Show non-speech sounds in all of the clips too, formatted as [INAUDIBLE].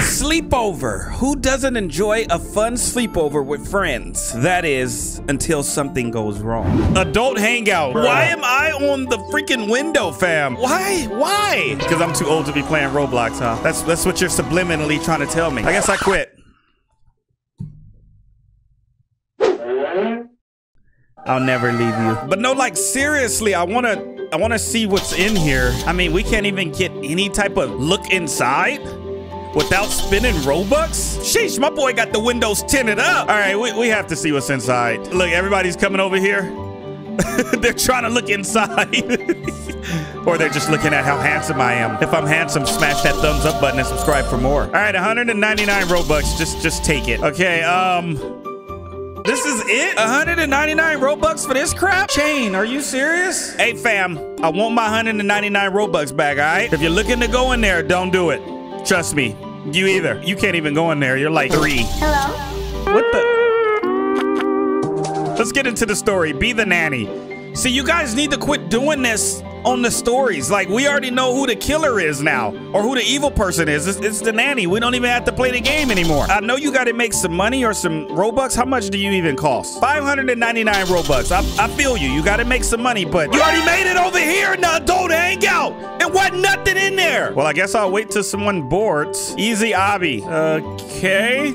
sleepover. Who doesn't enjoy a fun sleepover with friends? That is, until something goes wrong. Adult hangout. Why am I on the freaking window, fam? Why? Why? Because I'm too old to be playing Roblox, huh? That's that's what you're subliminally trying to tell me. I guess I quit. I'll never leave you. But no, like seriously, I wanna I wanna see what's in here. I mean, we can't even get any type of look inside without spending Robux? Sheesh, my boy got the windows tinted up. All right, we, we have to see what's inside. Look, everybody's coming over here. [LAUGHS] they're trying to look inside. [LAUGHS] or they're just looking at how handsome I am. If I'm handsome, smash that thumbs up button and subscribe for more. All right, 199 Robux. Just just take it. Okay, um this is it? 199 Robux for this crap? Chain, are you serious? Hey fam, I want my 199 Robux back, all right? If you're looking to go in there, don't do it. Trust me. You either. You can't even go in there. You're like three. Hello? What the? Let's get into the story. Be the nanny. See, you guys need to quit doing this on the stories. Like, we already know who the killer is now, or who the evil person is. It's, it's the nanny. We don't even have to play the game anymore. I know you got to make some money or some Robux. How much do you even cost? 599 Robux. I, I feel you. You got to make some money, but you already made it over here in the adult hangout. And what nothing in there. Well, I guess I'll wait till someone boards. Easy obby. Okay.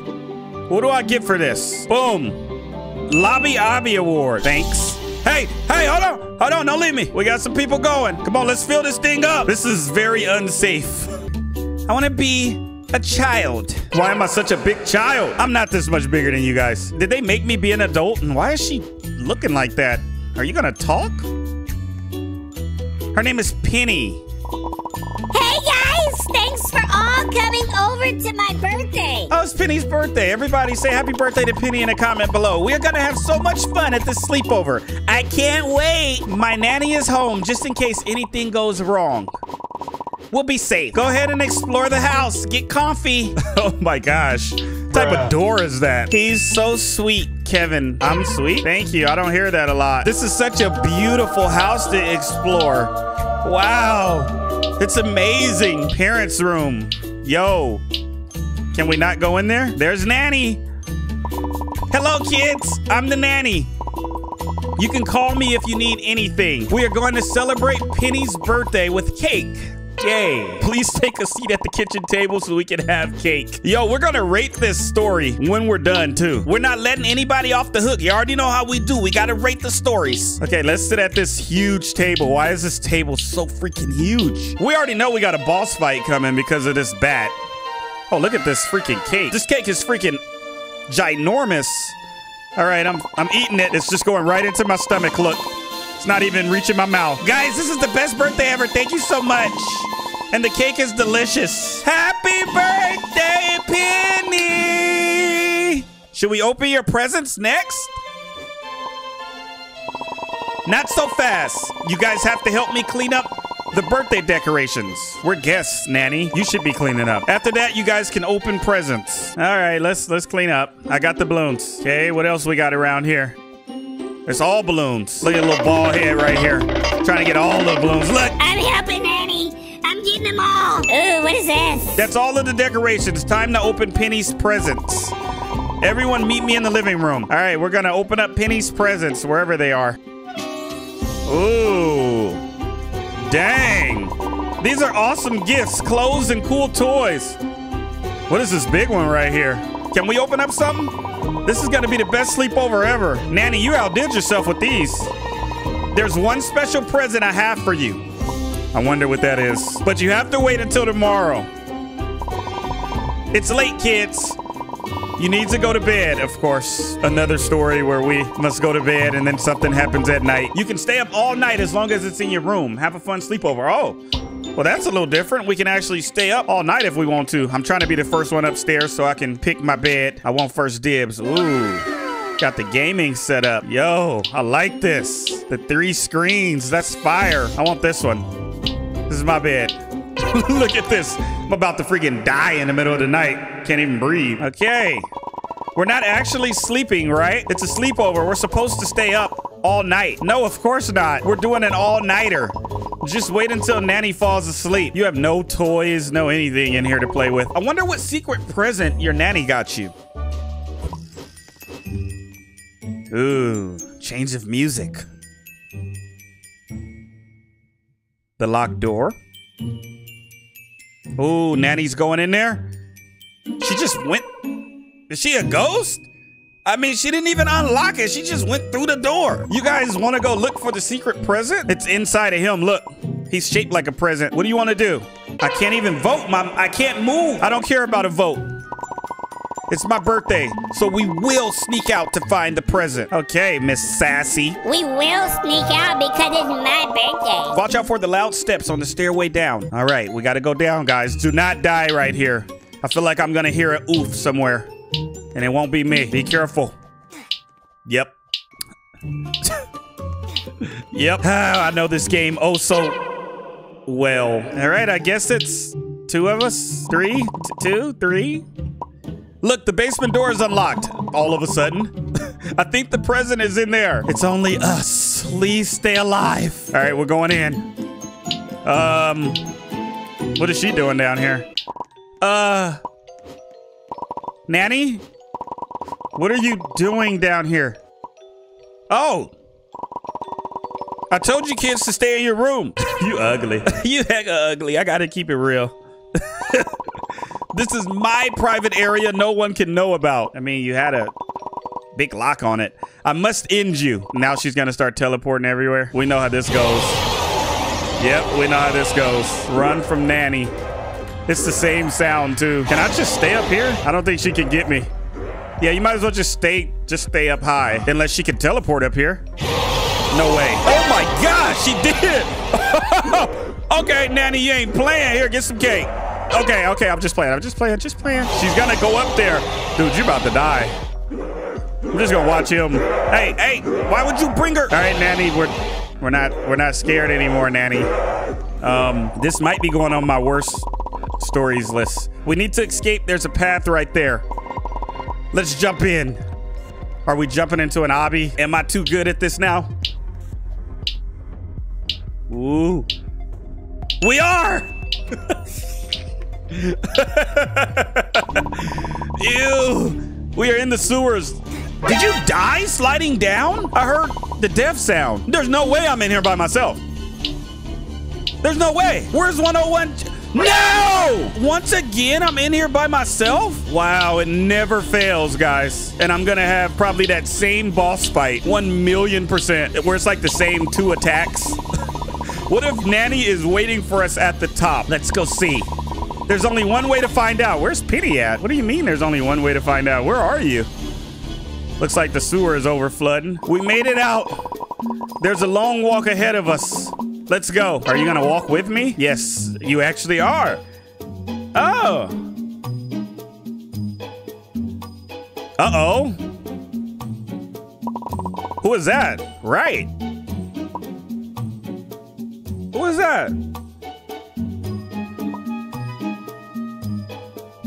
What do I get for this? Boom. Lobby Obby Award. Thanks. Hey, hey, hold on. Hold on, don't leave me. We got some people going. Come on, let's fill this thing up. This is very unsafe. I want to be a child. Why am I such a big child? I'm not this much bigger than you guys. Did they make me be an adult? And why is she looking like that? Are you gonna talk? Her name is Penny. Hey guys! Thanks for all coming over to my birthday. Oh, it's Penny's birthday. Everybody say happy birthday to Penny in a comment below. We are gonna have so much fun at this sleepover. I can't wait. My nanny is home just in case anything goes wrong. We'll be safe. Go ahead and explore the house. Get comfy. [LAUGHS] oh my gosh. What type of door is that? He's so sweet, Kevin. I'm sweet? Thank you. I don't hear that a lot. This is such a beautiful house to explore. Wow. It's amazing. Parents' room. Yo. Can we not go in there? There's Nanny. Hello, kids. I'm the nanny. You can call me if you need anything. We are going to celebrate Penny's birthday with cake. Yay. Please take a seat at the kitchen table so we can have cake. Yo, we're gonna rate this story when we're done, too. We're not letting anybody off the hook. You already know how we do. We gotta rate the stories. Okay, let's sit at this huge table. Why is this table so freaking huge? We already know we got a boss fight coming because of this bat. Oh, look at this freaking cake. This cake is freaking ginormous. All right, I'm I'm eating it. It's just going right into my stomach. Look. It's not even reaching my mouth. Guys, this is the best birthday ever. Thank you so much. And the cake is delicious. Happy birthday, Penny! Should we open your presents next? Not so fast. You guys have to help me clean up the birthday decorations. We're guests, Nanny. You should be cleaning up. After that, you guys can open presents. All right, let's let's clean up. I got the balloons. Okay, what else we got around here? It's all balloons. Look at the little ball head right here. Trying to get all the balloons. Look, I'm helping them all. Ooh, what is this? that's all of the decorations. Time to open Penny's presents. Everyone meet me in the living room. All right, we're gonna open up Penny's presents wherever they are. Ooh. Dang. These are awesome gifts, clothes, and cool toys. What is this big one right here? Can we open up something? This is gonna be the best sleepover ever. Nanny, you outdid yourself with these. There's one special present I have for you. I wonder what that is. But you have to wait until tomorrow. It's late, kids. You need to go to bed, of course. Another story where we must go to bed and then something happens at night. You can stay up all night as long as it's in your room. Have a fun sleepover. Oh, well, that's a little different. We can actually stay up all night if we want to. I'm trying to be the first one upstairs so I can pick my bed. I want first dibs. Ooh. Got the gaming set up. Yo, I like this. The three screens. That's fire. I want this one. My bed. [LAUGHS] Look at this. I'm about to freaking die in the middle of the night. Can't even breathe. Okay. We're not actually sleeping, right? It's a sleepover. We're supposed to stay up all night. No, of course not. We're doing an all-nighter. Just wait until Nanny falls asleep. You have no toys, no anything in here to play with. I wonder what secret present your nanny got you. Ooh, change of music. The locked door. Ooh, Nanny's going in there. She just went. Is she a ghost? I mean, she didn't even unlock it. She just went through the door. You guys want to go look for the secret present? It's inside of him. Look, he's shaped like a present. What do you want to do? I can't even vote. My, I can't move. I don't care about a vote. It's my birthday, so we will sneak out to find the present. Okay, Miss Sassy. We will sneak out because it's my birthday. Watch out for the loud steps on the stairway down. All right, we got to go down, guys. Do not die right here. I feel like I'm going to hear an oof somewhere, and it won't be me. Be careful. Yep. [LAUGHS] yep. Ah, [SIGHS] I know this game oh so well. All right, I guess it's two of us. Three, two, three. Look, the basement door is unlocked. All of a sudden. [LAUGHS] I think the present is in there. It's only us. Please stay alive. All right, we're going in. Um, what is she doing down here? Uh, Nanny? What are you doing down here? Oh. I told you kids to stay in your room. [LAUGHS] you ugly. [LAUGHS] you hecka ugly. I gotta keep it real. This is my private area no one can know about. I mean, you had a big lock on it. I must end you. Now she's gonna start teleporting everywhere. We know how this goes. Yep, we know how this goes. Run from Nanny. It's the same sound too. Can I just stay up here? I don't think she can get me. Yeah, you might as well just stay just stay up high. Unless she can teleport up here. No way. Oh my gosh, she did. [LAUGHS] okay, Nanny, you ain't playing. Here, get some cake. Okay, okay, I'm just playing. I'm just playing, just playing. She's gonna go up there. Dude, you're about to die. I'm just gonna watch him. Hey, hey, why would you bring her? All right, Nanny, we're we're not we're not scared anymore, Nanny. Um, this might be going on my worst stories list. We need to escape. There's a path right there. Let's jump in. Are we jumping into an obby? Am I too good at this now? Ooh. We are! [LAUGHS] [LAUGHS] Ew. We are in the sewers. Did you die sliding down? I heard the death sound. There's no way I'm in here by myself. There's no way. Where's 101? No! Once again, I'm in here by myself? Wow, it never fails, guys. And I'm gonna have probably that same boss fight, 1 million percent, where it's like the same two attacks. [LAUGHS] what if Nanny is waiting for us at the top? Let's go see. There's only one way to find out. Where's Penny at? What do you mean there's only one way to find out? Where are you? Looks like the sewer is over flooding. We made it out. There's a long walk ahead of us. Let's go. Are you gonna walk with me? Yes, you actually are. Oh. Uh-oh. Who is that? Right. Who is that?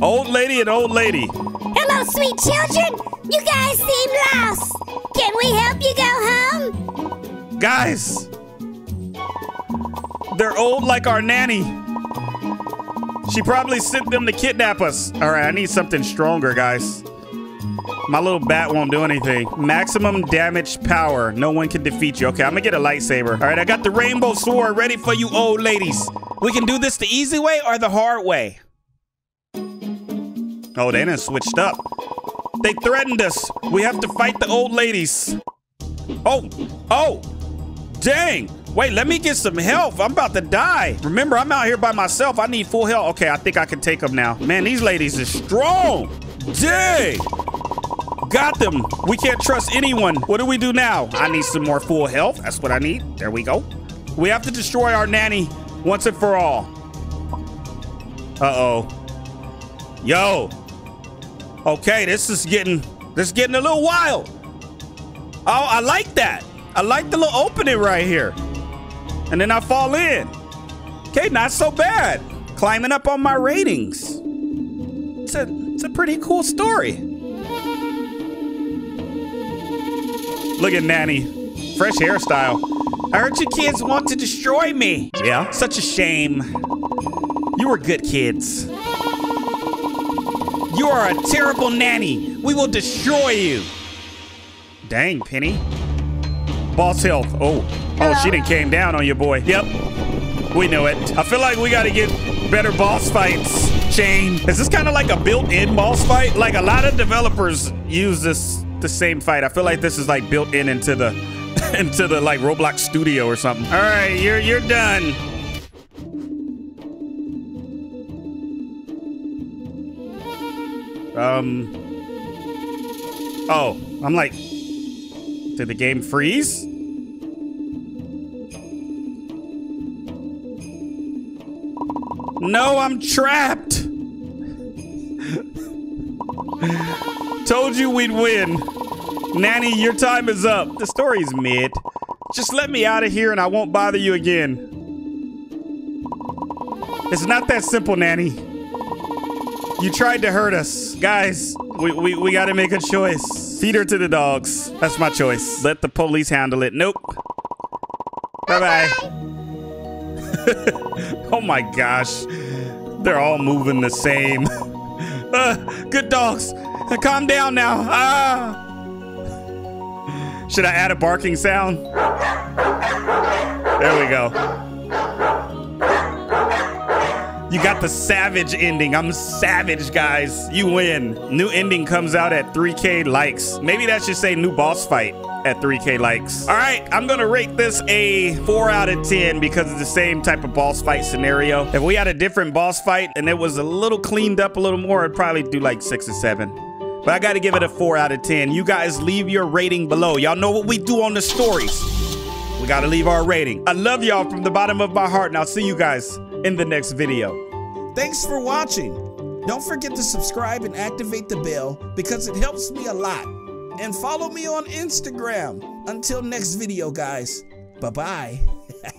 Old lady and old lady. Hello, sweet children. You guys seem lost. Can we help you go home? Guys. They're old like our nanny. She probably sent them to kidnap us. All right, I need something stronger, guys. My little bat won't do anything. Maximum damage power. No one can defeat you. Okay, I'm gonna get a lightsaber. All right, I got the rainbow sword ready for you old ladies. We can do this the easy way or the hard way. Oh, they done switched up. They threatened us. We have to fight the old ladies. Oh, oh, dang. Wait, let me get some health. I'm about to die. Remember, I'm out here by myself. I need full health. Okay, I think I can take them now. Man, these ladies are strong. Dang. Got them. We can't trust anyone. What do we do now? I need some more full health. That's what I need. There we go. We have to destroy our nanny once and for all. Uh-oh. Yo, Okay, this is getting this is getting a little wild. Oh, I like that. I like the little opening right here. And then I fall in. Okay, not so bad. Climbing up on my ratings. It's a it's a pretty cool story. Look at Nanny. Fresh hairstyle. I heard you kids want to destroy me. Yeah? Such a shame. You were good kids. You are a terrible nanny. We will destroy you. Dang, Penny. Boss health. Oh. Oh, she didn't came down on your boy. Yep. We knew it. I feel like we gotta get better boss fights. Shane. Is this kind of like a built-in boss fight? Like a lot of developers use this the same fight. I feel like this is like built in into the [LAUGHS] into the like Roblox studio or something. All right, you're you're done. Um. Oh, I'm like, did the game freeze? No, I'm trapped. Told you we'd win. Nanny, your time is up. The story's mid. Just let me out of here and I won't bother you again. It's not that simple, Nanny. You tried to hurt us. Guys, we, we, we gotta make a choice. Feed her to the dogs. That's my choice. Let the police handle it. Nope. Bye-bye. [LAUGHS] oh my gosh. They're all moving the same. [LAUGHS] Uh, good dogs. Uh, calm down now. Ah. Should I add a barking sound? There we go. You got the savage ending. I'm savage, guys. You win. New ending comes out at 3K likes. Maybe that should say new boss fight at 3K likes. All right, I'm gonna rate this a 4 out of 10 because it's the same type of boss fight scenario. If we had a different boss fight and it was a little cleaned up a little more, I'd probably do like 6 or 7. But I gotta give it a 4 out of 10. You guys leave your rating below. Y'all know what we do on the stories. We gotta leave our rating. I love y'all from the bottom of my heart, and I'll see you guys in the next video. Thanks for watching. Don't forget to subscribe and activate the bell because it helps me a lot. And follow me on Instagram. Until next video, guys. Bye bye. [LAUGHS]